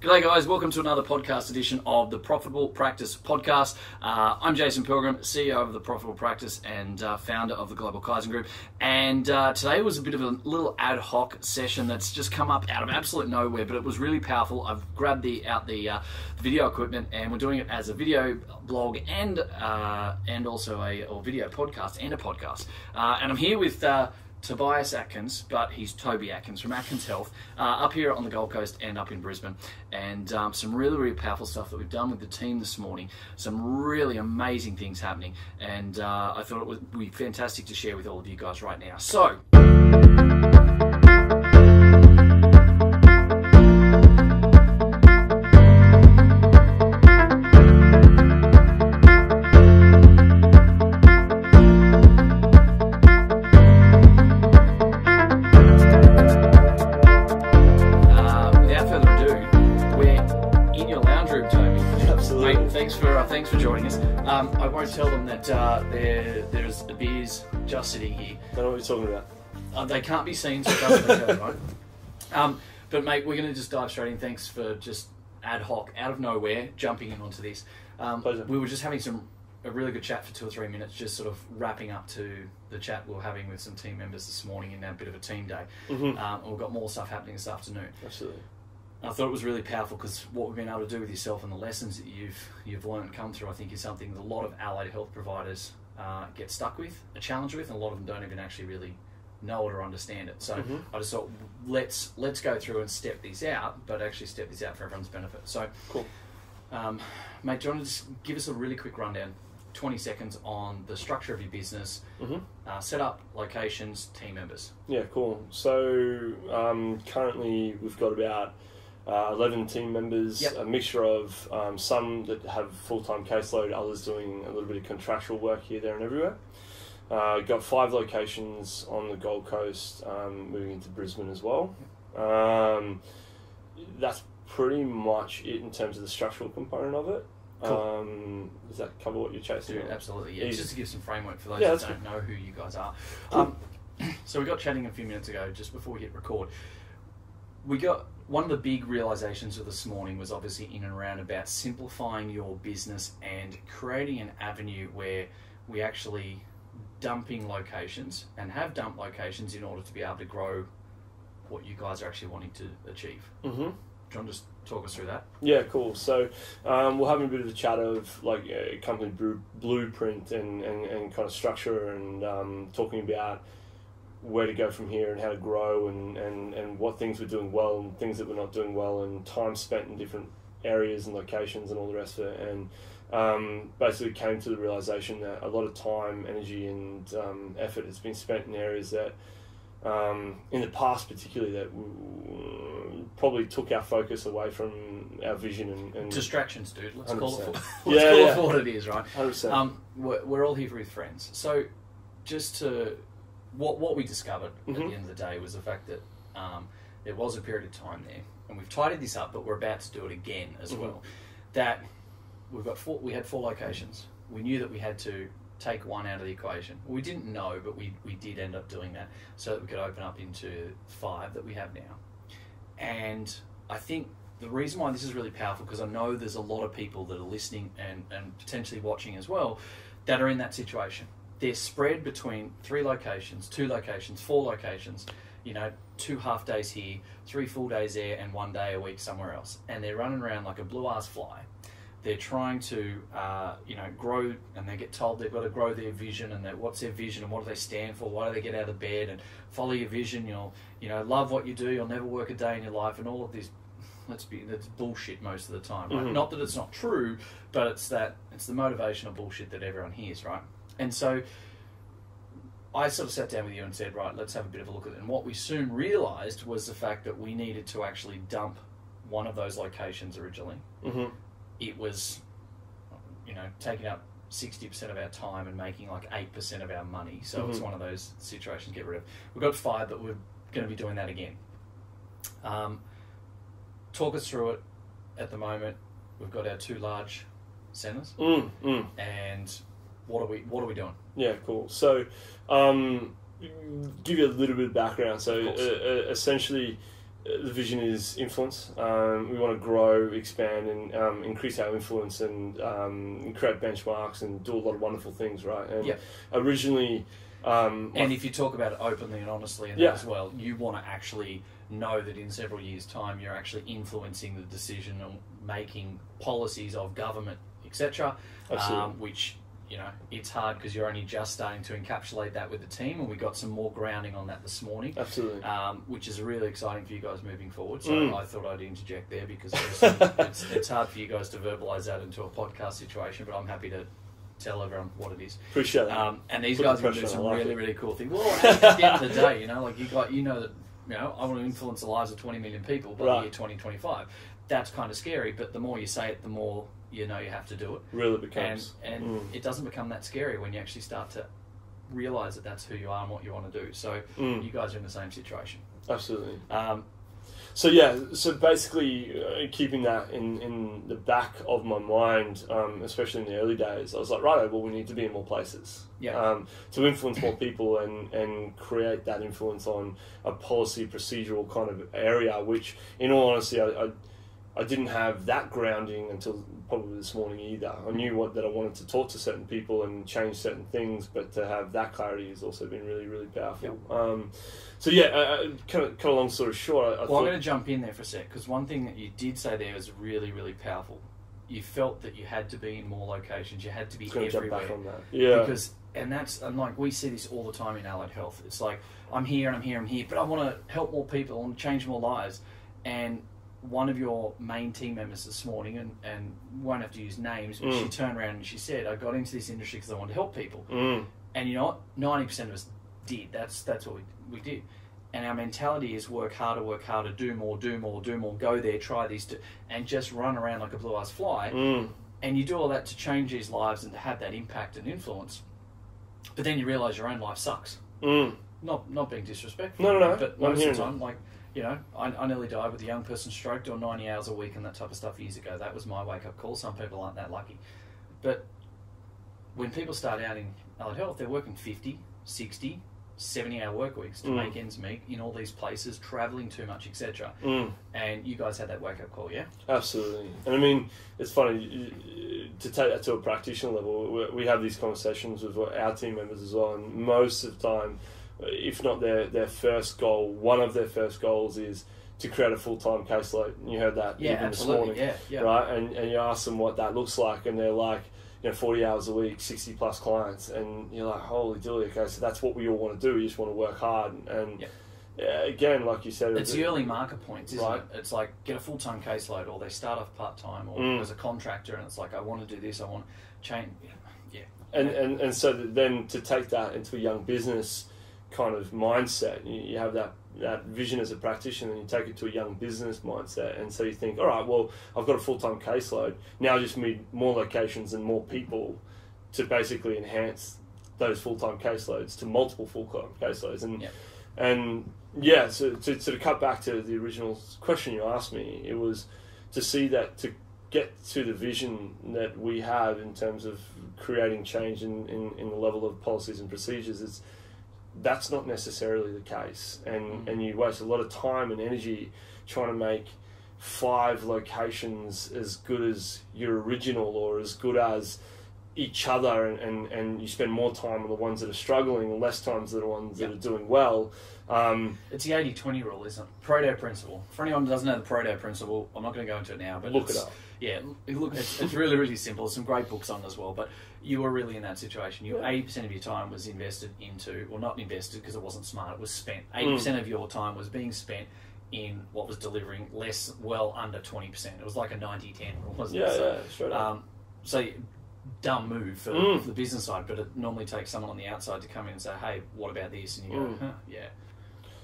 G'day, guys. Welcome to another podcast edition of the Profitable Practice Podcast. Uh, I'm Jason Pilgrim, CEO of the Profitable Practice and uh, founder of the Global Kaizen Group. And uh, today was a bit of a little ad hoc session that's just come up out of absolute nowhere, but it was really powerful. I've grabbed the out the uh, video equipment and we're doing it as a video blog and uh, and also a or video podcast and a podcast. Uh, and I'm here with. Tobias Atkins, but he's Toby Atkins from Atkins Health, uh, up here on the Gold Coast and up in Brisbane. And um, some really, really powerful stuff that we've done with the team this morning. Some really amazing things happening. And uh, I thought it would be fantastic to share with all of you guys right now. So, here. I don't know what you're talking about. Uh, they can't be seen, so it doesn't matter, right? Um, but mate, we're going to just dive straight in. Thanks for just ad hoc, out of nowhere, jumping in onto this. Um, Pleasure. we were just having some a really good chat for two or three minutes, just sort of wrapping up to the chat we are having with some team members this morning in a bit of a team day. Mhm. Um, and we've got more stuff happening this afternoon. Absolutely. I thought it was really powerful because what we've been able to do with yourself and the lessons that you've you've learned come through, I think, is something that a lot of allied health providers uh, get stuck with, a challenge with, and a lot of them don't even actually really know it or understand it. So Mhm. I just thought let's let's go through and step these out, but actually step these out for everyone's benefit. So, Cool. um, mate, do you want to just give us a really quick rundown, twenty seconds on the structure of your business, hmm uh, setup, locations, team members. Yeah, cool. So um, currently we've got about uh, 11 team members, Yep. a mixture of um, some that have full time caseload, others doing a little bit of contractual work here, there, and everywhere. Uh, got five locations on the Gold Coast, um, moving into Brisbane as well. Um, that's pretty much it in terms of the structural component of it. Cool. Um, does that cover what you're chasing? Dude, absolutely. Yeah, Easy. just to give some framework for those Yeah, that don't know who you guys are. Cool. Um, so we got chatting a few minutes ago, just before we hit record. We got one of the big realizations of this morning was obviously in and around about simplifying your business and creating an avenue where we actually dumping locations and have dump locations in order to be able to grow what you guys are actually wanting to achieve. hmm want to just talk us through that? Yeah, cool. So um, we're having a bit of a chat of like a company blueprint and, and, and kind of structure and um, talking about where to go from here and how to grow and, and, and what things we're doing well and things that we're not doing well and time spent in different areas and locations and all the rest of it. And um, basically came to the realization that a lot of time, energy, and um, effort has been spent in areas that um, in the past, particularly, that probably took our focus away from our vision and, and Distractions, dude. Let's call it for, let's Yeah, call yeah. it for what it is, right? 100%. Um, we're, we're all here with friends. So, just to what what we discovered at Mhm. the end of the day was the fact that um, there was a period of time there, and we've tidied this up, but we're about to do it again as Mhm. well. That we've got four, we had four locations. We knew that we had to take one out of the equation. We didn't know, but we we did end up doing that so that we could open up into five that we have now. And I think the reason why this is really powerful because I know there's a lot of people that are listening and, and potentially watching as well that are in that situation. They're spread between three locations, two locations, four locations, you know, two half days here, three full days there, and one day a week somewhere else. And they're running around like a blue ass fly. They're trying to, uh, you know, grow, and they get told they've got to grow their vision, and that what's their vision, and what do they stand for? Why do they get out of bed? And follow your vision. You'll, you know, love what you do. You'll never work a day in your life, and all of this let's be that's bullshit most of the time right Mhm. not that it's not true but it's that it's the motivational bullshit that everyone hears right and so i sort of sat down with you and said right let's have a bit of a look at it. And what we soon realized was the fact that we needed to actually dump one of those locations originally. Hmm it was you know taking up 60% of our time and making like 8% of our money. So it's Mhm. one of those situations to get rid of. We've got five but we're going to be doing that again. Um, talk us through it. At the moment we've got our two large centers. Mm, mm. and what are we what are we doing Yeah, cool. So, um, give you a little bit of background. So, Of uh, uh, essentially, the vision is influence. Um, we want to grow, expand, and um, increase our influence, and um, create benchmarks, and do a lot of wonderful things. Right? And Yep. originally, um, And if you talk about it openly and honestly and Yeah. as well, you want to actually know that in several years' time you're actually influencing the decision on making policies of government, etc. Um, which you know it's hard because you're only just starting to encapsulate that with the team, and we got some more grounding on that this morning. absolutely, Um, which is really exciting for you guys moving forward. So Mm. I thought I'd interject there because it's, it's hard for you guys to verbalise that into a podcast situation, but I'm happy to tell everyone what it is. appreciate that. Um, and these Put guys the are going to do some like really, it. really cool things. Well, at, at the end of the day, you know, like you got, you know that, you know, I want to influence the lives of 20 million people by Right. the year 2025. That's kind of scary, but the more you say it, the more you know you have to do it. really And, becomes. and Mm. it doesn't become that scary when you actually start to realize that that's who you are and what you want to do. So Mm. you guys are in the same situation. absolutely. Um, So yeah, so basically uh, keeping that in, in the back of my mind, um, especially in the early days, I was like, right, well, we need to be in more places, Yeah. um, to influence more people and and create that influence on a policy procedural kind of area. Which, in all honesty, I, I, I didn't have that grounding until probably this morning either. I knew what that I wanted to talk to certain people and change certain things, but to have that clarity has also been really really powerful. Um, so yeah, uh, uh, kind of kind of long story short, I, I well, I'm going to jump in there for a sec because one thing that you did say there was really, really powerful. You felt that you had to be in more locations. You had to be Just gonna jump everywhere. back on that. Yeah. because and that's and like we see this all the time in allied health it's like i'm here and i'm here and i'm here but i want to help more people and change more lives and one of your main team members this morning and and won't have to use names but she Mm. turned around and she said i got into this industry because i wanted to help people Mm. and you know what 90% of us did that's that's what we, we did and our mentality is work harder work harder do more do more do more go there try these do, and just run around like a blue-ass fly Mm. and you do all that to change these lives and to have that impact and influence. But then you realise your own life sucks. Mm. Not not being disrespectful. No, no, no. But most of the time, like you know, I, I nearly died with a young person stroked or 90 hours a week and that type of stuff years ago. That was my wake up call. Some people aren't that lucky. But when people start out in allied health, they're working 50, 60, 70 hour work weeks to Mm. make ends meet in all these places, travelling too much, etc. Mm. And you guys had that wake up call, yeah? Absolutely. And I mean, it's funny to take that to a practitioner level. we- We have these conversations with our team members as well, and most of the time, if not their their first goal, one of their first goals is to create a full time caseload. You heard that Yeah, even this morning, Yeah, yeah. right? And and you ask them what that looks like, and they're like. You know, forty hours a week, sixty plus clients, and you're like, "Holy dilly!" Okay, so that's what we all want to do. We just want to work hard, and Yeah. yeah, again, like you said, It's the early marker points, isn't Right. it? It's like get a full time caseload, or they start off part time, or Mm. as a contractor, and it's like I want to do this, I want to change. Yeah, and and and so then to take that into a young business kind of mindset. You, you have that that vision as a practitioner and you take it to a young business mindset and so you think all right well i've got a full-time caseload. Now i just need more locations and more people to basically enhance those full-time caseloads to multiple full-time caseloads. And Yeah. and yeah so to, to cut back to the original question you asked me it was to see that to get to the vision that we have in terms of creating change in, in, in the level of policies and procedures is that's not necessarily the case and Mm. and you waste a lot of time and energy trying to make five locations as good as your original or as good as each other and, and, and you spend more time on the ones that are struggling and less time on the ones that are doing well um, it's the 80-20 rule, isn't it? Pareto principle. For anyone who doesn't know the Pareto principle, I'm not going to go into it now, but look it up Yeah, look, it's, it's really, really simple. There's some great books on as well, but you were really in that situation. You Yeah. eighty percent of your time was invested into, well, not invested because it wasn't smart. It was spent. Eighty percent of your time was being spent in what was delivering less, well under twenty percent. It was like a 90-10 rule, wasn't yeah it? So, yeah straight up um, so dumb move for, Mm. for the business side, but it normally takes someone on the outside to come in and say, "Hey, what about this?" And you go, Mm. huh, "Yeah."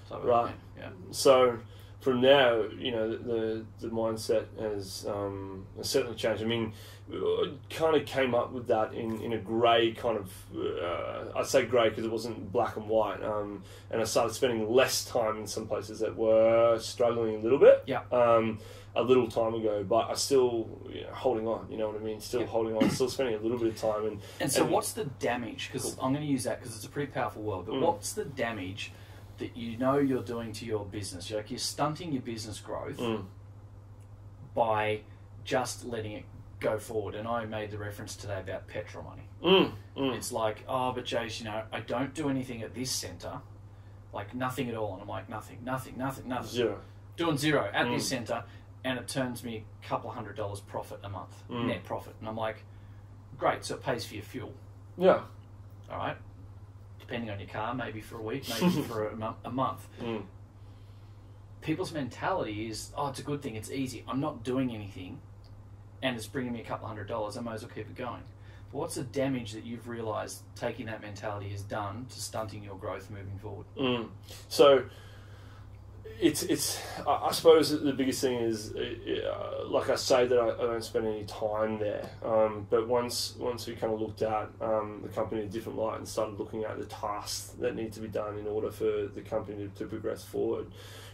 So, Right. Yeah. so from there, you know, the the mindset has, um, has certainly changed. I mean, I kind of came up with that in, in a grey kind of, uh, I'd say grey because it wasn't black and white. Um, and I started spending less time in some places that were struggling a little bit. Yeah. Um, a little time ago, but I still you know, holding on. You know what I mean? Still Yeah. holding on. Still spending a little bit of time and And so, And- what's the damage? Because I'm going to use that because it's a pretty powerful word. But Mm. what's the damage that you know you're doing to your business. You're like you're stunting your business growth Mm. by just letting it go forward. And I made the reference today about petrol money. Mm. Mm. It's like, oh, but Jace, you know, I don't do anything at this centre, like nothing at all. And I'm like, nothing, nothing, nothing, nothing. Zero. Doing zero at Mm. this centre, and it turns me a couple hundred dollars profit a month, Mm. net profit. And I'm like, great, so it pays for your fuel, Yeah. all right? Depending on your car, maybe for a week, maybe for a, mo- a month. Mm. People's mentality is, oh, it's a good thing, it's easy. I'm not doing anything, and it's bringing me a couple hundred dollars. I might as well keep it going. But what's the damage that you've realised taking that mentality has done to stunting your growth moving forward? Mm. So it's it's I suppose the biggest thing is uh, like I say that I, I don't spend any time there, um, but once once we kind of looked at um, the company in a different light and started looking at the tasks that need to be done in order for the company to, to progress forward,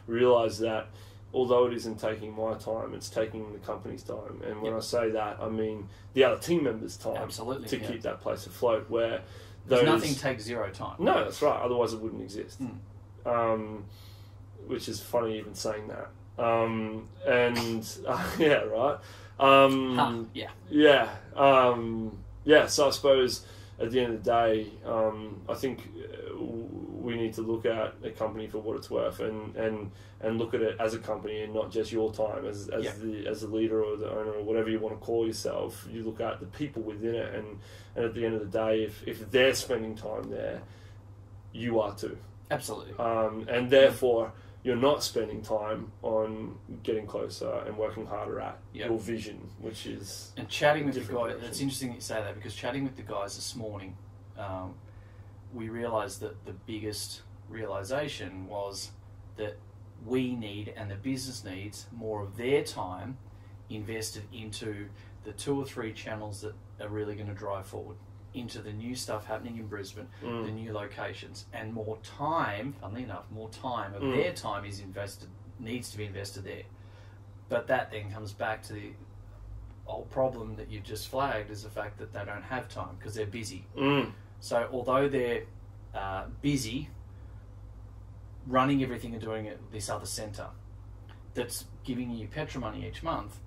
realised that although it isn't taking my time, it's taking the company's time, and when Yep. I say that, I mean the other team members' time Absolutely. to yeah. keep that place afloat. Where those nothing takes zero time. no, that's right. Otherwise, it wouldn't exist. Mm. Um, which is funny even saying that. Um, and uh, yeah, right. Um, Huh, yeah. yeah, um, yeah. So I suppose at the end of the day, um, I think uh, we need to look at a company for what it's worth, and, and, and look at it as a company, and not just your time as, as Yeah. the as the leader or the owner or whatever you want to call yourself. You look at the people within it, and, and at the end of the day, if if they're spending time there, you are too, Absolutely. um, and therefore. You're not spending time on getting closer and working harder at Yep. your vision, which is And chatting with the different guy, direction. it's interesting that you say that because chatting with the guys this morning, um, we realised that the biggest realisation was that we need and the business needs more of their time invested into the two or three channels that are really going to drive forward, into the new stuff happening in Brisbane, Mm. the new locations, and more time. Funnily enough, more time of Mm. their time is invested needs to be invested there. But that then comes back to the old problem that you've just flagged is the fact that they don't have time because they're busy. Mm. So although they're uh, busy running everything and doing it at this other centre that's giving you petrol money each month,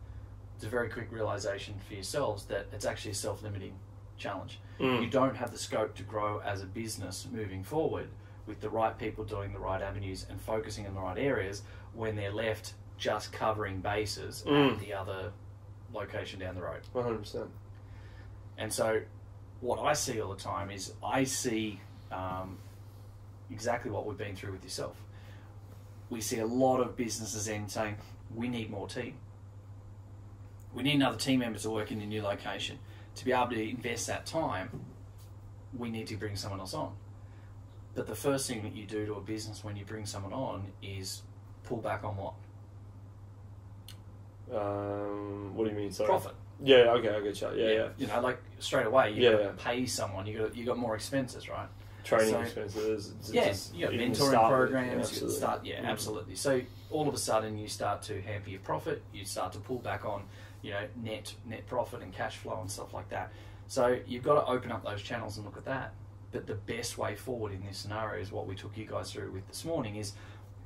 it's a very quick realization for yourselves that it's actually a self-limiting challenge. Mm. You don't have the scope to grow as a business moving forward with the right people doing the right avenues and focusing in the right areas when they're left just covering bases Mm. at the other location down the road. One hundred percent. And so, what I see all the time is I see um, exactly what we've been through with yourself. We see a lot of businesses in saying, we need more team. We need another team member to work in the new location. To be able to invest that time, we need to bring someone else on. But the first thing that you do to a business when you bring someone on is pull back on what? Um, what do you mean? Sorry. Profit. Yeah. Okay. I get you. Yeah. Yeah. You know, like straight away, you Yeah, got to yeah. pay someone. You got you got more expenses, right? Training So- expenses. it's Yeah, you got mentoring programs. yeah, you absolutely. start, yeah, Mm. absolutely. So all of a sudden, you start to hamper your profit. You start to pull back on, you know, net net profit and cash flow and stuff like that. So you've got to open up those channels and look at that. But the best way forward in this scenario is what we took you guys through with this morning. Is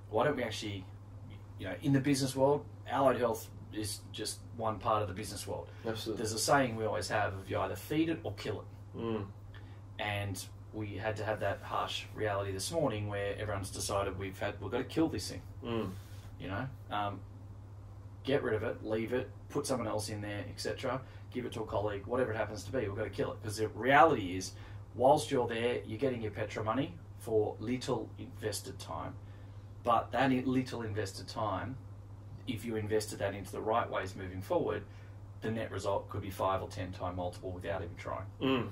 why don't we actually, you know, in the business world, allied health is just one part of the business world. Absolutely. There's a saying we always have of you either feed it or kill it Mm. and we had to have that harsh reality this morning where everyone's decided we've had we've got to kill this thing Mm. you know um, get rid of it leave it put someone else in there etc give it to a colleague whatever it happens to be we've got to kill it. Because the reality is whilst you're there you're getting your petrol money for little invested time. But that little invested time if you invested that into the right ways moving forward the net result could be five or ten time multiple without even trying. Mm.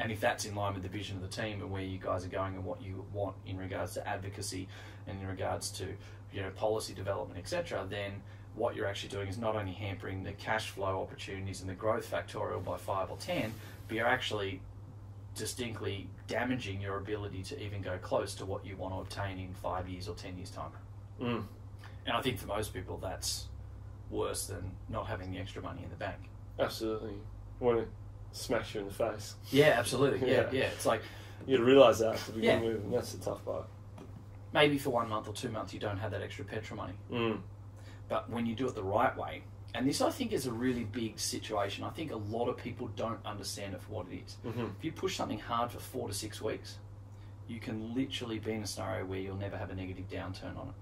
and if that's in line with the vision of the team and where you guys are going and what you want in regards to advocacy and in regards to you know policy development etc then what you're actually doing is not only hampering the cash flow opportunities and the growth factorial by 5 or 10 but you're actually distinctly damaging your ability to even go close to what you want to obtain in 5 years or 10 years time Mm. and i think for most people that's worse than not having the extra money in the bank Absolutely. Want to smash you in the face. yeah absolutely yeah Yeah. yeah it's like You'd realise that to begin Yeah. with, and that's the tough part. maybe for one month or two months you don't have that extra petrol money. Mm. But when you do it the right way, and this I think is a really big situation. I think a lot of people don't understand it for what it is. Mhm. If you push something hard for four to six weeks, you can literally be in a scenario where you'll never have a negative downturn on it.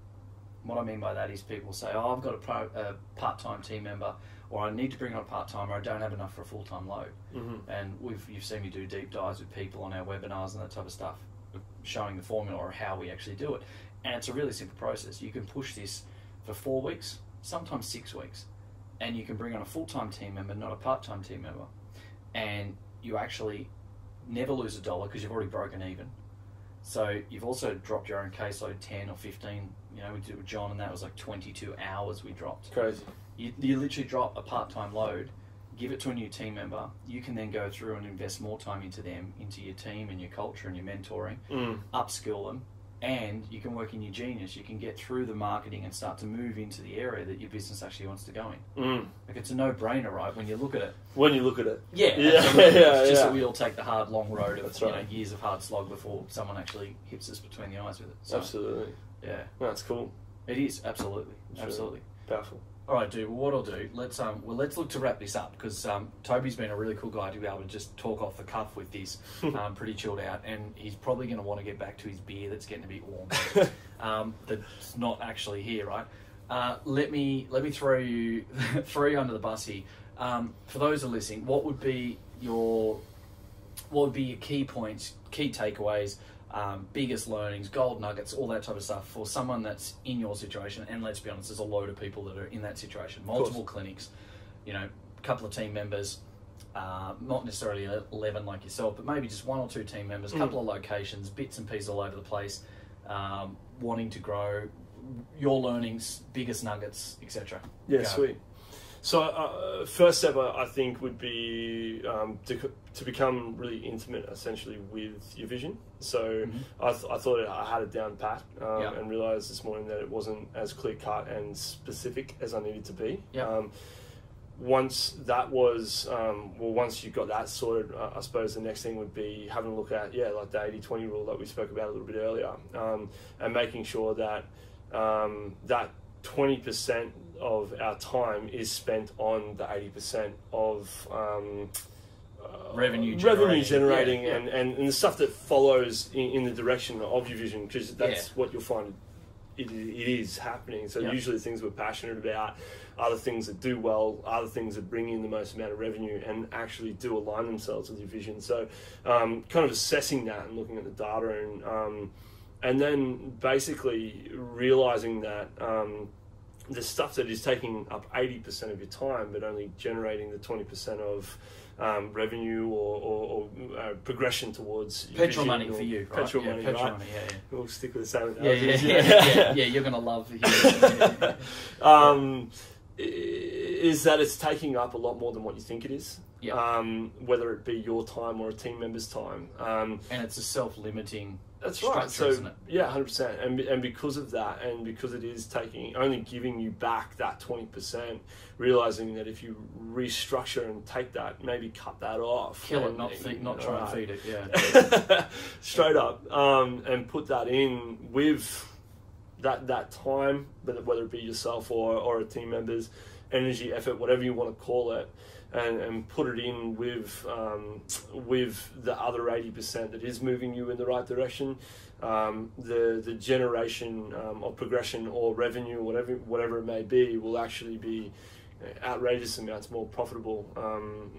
What I mean by that is people say, "Oh, I've got a, pro, a part-time team member, or I need to bring on a part-time, or I don't have enough for a full-time load." Mhm. And we've you've seen me do deep dives with people on our webinars and that type of stuff, showing the formula or how we actually do it. And it's a really simple process. You can push this for four weeks, sometimes six weeks, and you can bring on a full time team member, not a part time team member, and you actually never lose a dollar because you've already broken even. So you've also dropped your own caseload ten or fifteen. You know, we did it with John, and that was like twenty-two hours we dropped. Crazy. You, you literally drop a part-time load, give it to a new team member. You can then go through and invest more time into them, into your team and your culture and your mentoring, Mm. upskill them, and you can work in your genius. You can get through the marketing and start to move into the area that your business actually wants to go in. Mm. Like it's a no-brainer, right? When you look at it. When you look at it. Yeah, Yeah, absolutely. yeah, It's just yeah. that we all take the hard, long road of That's you know years of hard slog before someone actually hits us between the eyes with it. So Absolutely. yeah, That's cool. it is absolutely, It's really- absolutely. Powerful. All right, dude. Well, what I'll do, let's um, well, let's look to wrap this up because um, Toby's been a really cool guy to be able to just talk off the cuff with this, um, pretty chilled out, and he's probably going to want to get back to his beer that's getting a bit warm, um, that's not actually here, right? Uh, let me let me throw you throw you under the bus here. Um, for those who are listening, what would be your what would be your key points, key takeaways, um, biggest learnings, gold nuggets, all that type of stuff for someone that's in your situation? And let's be honest, there's a load of people that are in that situation. Multiple clinics, you know, a couple of team members, uh, not necessarily 11 like yourself, but maybe just one or two team members, a Mm. couple of locations, bits and pieces all over the place, um, wanting to grow, your learnings, biggest nuggets, etc. Yeah, Go. sweet. So, uh, first step I think would be um, to, to become really intimate, essentially, with your vision. So, Mhm. I, th- I thought I had it down pat, um, Yeah. and realized this morning that it wasn't as clear cut and specific as I needed to be. Yeah. Um, once that was, um, well, once you got that sorted, uh, I suppose the next thing would be having a look at, yeah, like the 80 20 rule that we spoke about a little bit earlier, um, and making sure that um, that 20% of our time is spent on the 80% of um, uh, Revenue revenue generating. generating Yeah. And, and, and the stuff that follows in, in the direction of your vision because that's Yeah. what you'll find it, it is happening so usually things we're passionate about are the things that do well are the things that bring in the most amount of revenue and actually do align themselves with your vision so um, kind of assessing that and looking at the data and um, and then basically realizing that um, the stuff that is taking up 80% of your time but only generating the 20% of um, revenue or, or, or uh, progression towards your Petrol money for you, right? petrol yeah, money, petrol right? money, yeah, yeah. We'll stick with the same Yeah, yeah, yeah, yeah, yeah, yeah, You're gonna love hearing. um, is that it's taking up a lot more than what you think it is. Yeah. Um, whether it be your time or a team member's time. Um, and it's a self-limiting. That's right. So yeah, hundred percent. And and because of that, and because it is taking only giving you back that twenty percent, realizing that if you restructure and take that, maybe cut that off, Kill it, not feed, not try and feed it. Yeah. straight up, um, and put that in with that that time, whether whether it be yourself or or a team member's energy, effort, whatever you want to call it, and, and put it in with um, with the other eighty percent that is moving you in the right direction. Um, the the generation um, of progression or revenue, whatever whatever it may be, will actually be outrageous amounts more profitable um,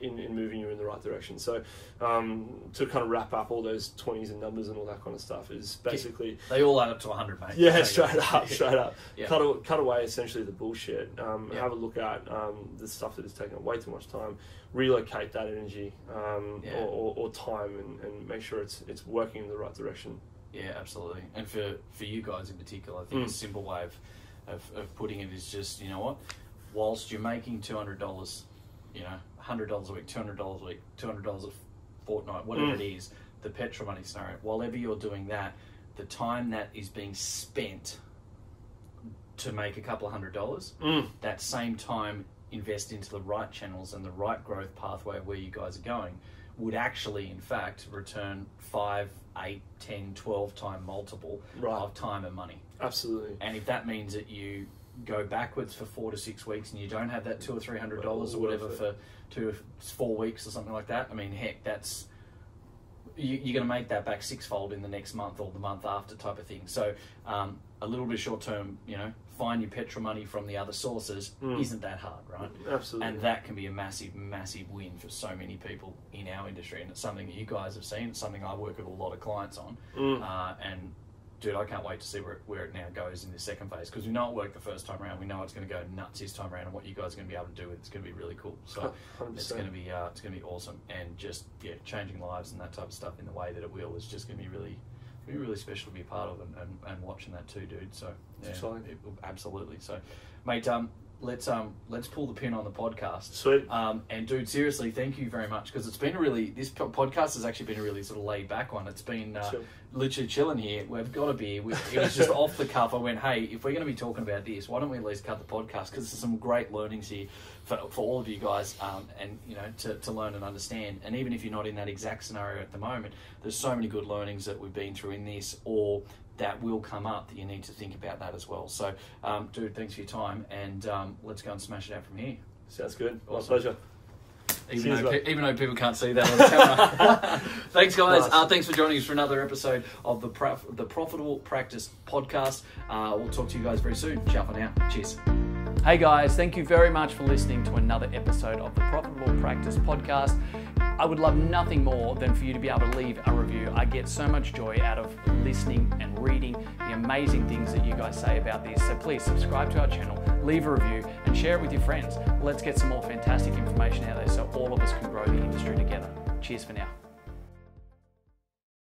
in, in moving you in the right direction. So um, to kind of wrap up all those twenties and numbers and all that kind of stuff is basically They all add up to 100, mate. yeah, straight up, straight up. Yeah. Cut, cut away essentially the bullshit. Um, Yeah. Have a look at um, the stuff that is taking up way too much time. Relocate that energy um, Yeah. or, or, or time and, and make sure it's it's working in the right direction. Yeah, absolutely. And for, for you guys in particular, I think Mm. a simple way of, of, of putting it is just, you know what? Whilst you're making $200, you know, $100 a week, $200 a week, $200 a fortnight, whatever Mm. it is, the petrol money scenario, whilever you're doing that, the time that is being spent to make a couple of hundred dollars, Mm. that same time invest into the right channels and the right growth pathway where you guys are going would actually, in fact, return five, eight, 10, 12 time multiple Right. of time and money. Absolutely. And if that means that you go backwards for four to six weeks and you don't have that two or three hundred dollars or whatever for two or four weeks or something like that, I mean, heck, that's you, you're going to make that back sixfold in the next month or the month after type of thing. So um, a little bit short term, you know, find your petrol money from the other sources Mm. isn't that hard, right? Absolutely. And that can be a massive, massive win for so many people in our industry. And it's something that you guys have seen. It's something I work with a lot of clients on. Mm. Uh, and dude, I can't wait to see where it, where it now goes in this second phase because we know it worked the first time around. We know it's going to go nuts this time around, and what you guys are going to be able to do with it's going to be really cool. So it's 100%. going to be uh, it's going to be awesome, and just yeah, changing lives and that type of stuff in the way that it will is just going to be really. Be really special to be a part of and, and, and watching that too, dude. So yeah, it absolutely. So, mate, um, let's um, let's pull the pin on the podcast. Sweet. Um, and dude, seriously, thank you very much because it's been a really this po- podcast has actually been a really sort of laid back one. It's been uh, Sure. literally chilling here. We've got a beer. We, it was just off the cuff. I went, hey, if we're going to be talking about this, why don't we at least cut the podcast? Because there's some great learnings here for, for all of you guys, um, and you know, to, to learn and understand. And even if you're not in that exact scenario at the moment, there's so many good learnings that we've been through in this, or that will come up that you need to think about that as well. So, um, dude, thanks for your time, and um, let's go and smash it out from here. Sounds good. My pleasure. Even Cheers, though, pe- even though people can't see that on camera. thanks, guys. Nice. Uh, thanks for joining us for another episode of the Prof- the Profitable Practice podcast. Uh, we'll talk to you guys very soon. Ciao for now. Cheers. Hey guys, thank you very much for listening to another episode of the Profitable Practice podcast. I would love nothing more than for you to be able to leave a review. I get so much joy out of listening and reading the amazing things that you guys say about this. So please subscribe to our channel, leave a review, and share it with your friends. Let's get some more fantastic information out there so all of us can grow the industry together. Cheers for now.